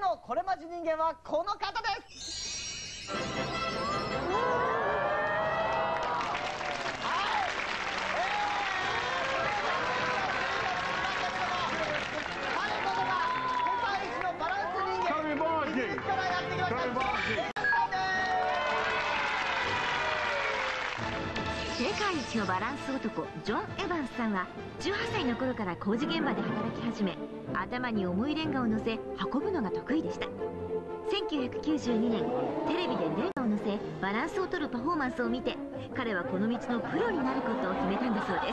のこれまち人間はこの方です。世界一のバランス男ジョン・エヴァンスさんは18歳の頃から工事現場で働き始め頭に重いレンガを乗せ運ぶのが得意でした。1992年テレビでレンガを乗せバランスを取るパフォーマンスを見て彼はこの道のプロになることを決めたんだそうで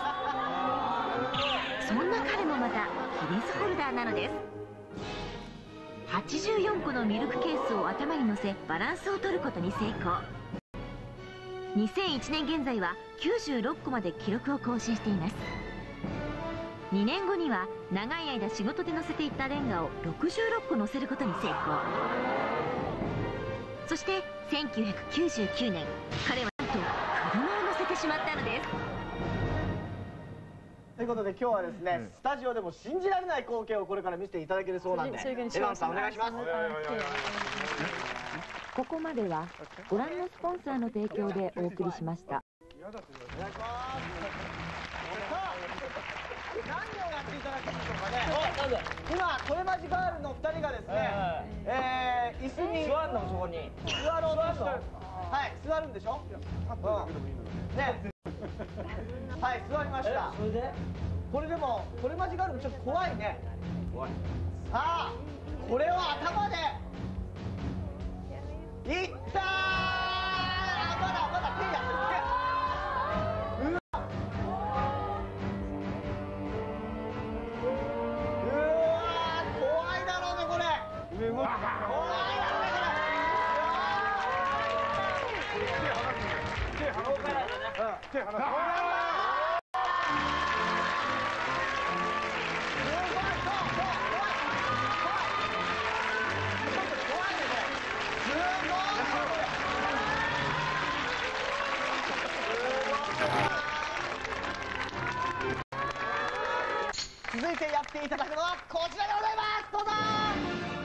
す。そんな彼もまたギネスホルダーなのです。84個のミルクケースを頭に乗せバランスを取ることに成功。2001年現在は96個まで記録を更新しています。2年後には長い間仕事で乗せていったレンガを66個乗せることに成功。そして1999年彼はなんと車を乗せてしまったのです。ということで今日はですね、スタジオでも信じられない光景をこれから見せていただけるそうなんでエヴァンさんお願いします。ここまではご覧のスポンサーの提供でお送りしましたお願いします。さあ何をやっていただけるでしょうかね。今これまじガールの2人がですね、えー、椅子に座るのそこに。座ろうとはい座るんでしょ？うん。ね。はい座りました。それで？これでもこれまじガールもちょっと怖いね。怖い。さあこれを頭で。いっ手離す続いてやっていただくのはこちらでございます。どうぞ。